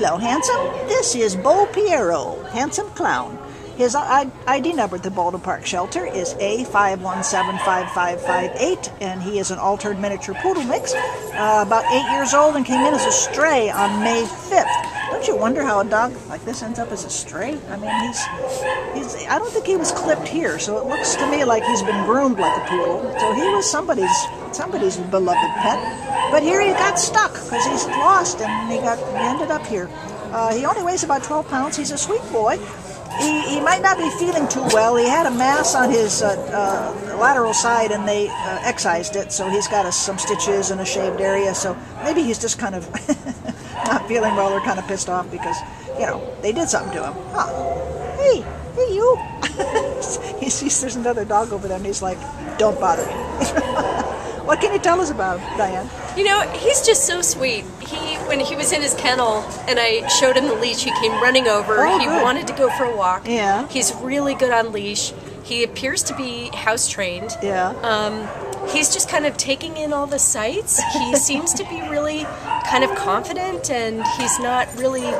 Hello, handsome. This is Beau Piero, handsome clown. His ID number at the Baldwin Park shelter is A5175558, and he is an altered miniature poodle mix, uh, about eight years old, and came in as a stray on May 5th. Don't you wonder how a dog like this ends up as a stray? I mean, he's he's. I don't think he was clipped here, so it looks to me like he's been groomed like a poodle. So he was somebody's somebody's beloved pet. But here he got stuck because he's lost, and he got he ended up here. Uh, he only weighs about 12 pounds. He's a sweet boy. He, he might not be feeling too well. He had a mass on his uh, uh, lateral side, and they uh, excised it, so he's got a, some stitches and a shaved area. So maybe he's just kind of not feeling well or kind of pissed off because you know they did something to him. Huh? Hey, hey, you! he sees there's another dog over there, and he's like, "Don't bother me." what can you tell us about Diane? You know, he's just so sweet. He, when he was in his kennel and I showed him the leash, he came running over. Oh, he good. wanted to go for a walk. Yeah. He's really good on leash. He appears to be house trained. Yeah. Um, he's just kind of taking in all the sights. He seems to be really kind of confident and he's not really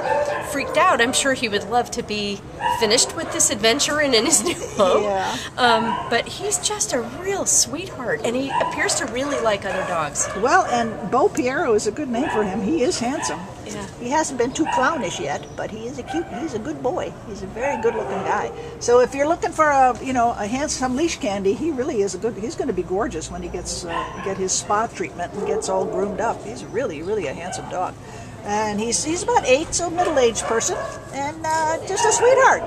freaked out. I'm sure he would love to be finished with this adventure and in his new home. Yeah. Um, but he's just a real sweetheart and he appears to really like other dogs. Well, and Beau Piero is a good name for him. He is handsome. He hasn't been too clownish yet, but he is a cute. He's a good boy. He's a very good-looking guy. So if you're looking for a, you know, a handsome leash candy, he really is a good. He's going to be gorgeous when he gets uh, get his spa treatment and gets all groomed up. He's really, really a handsome dog. And he's he's about eight, so middle-aged person, and uh, just a sweetheart.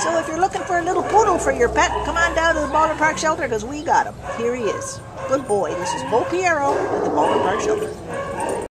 So if you're looking for a little poodle for your pet, come on down to the Baldwin Park shelter because we got him. Here he is. Good boy. This is Beau Piero at the Baldwin Park shelter.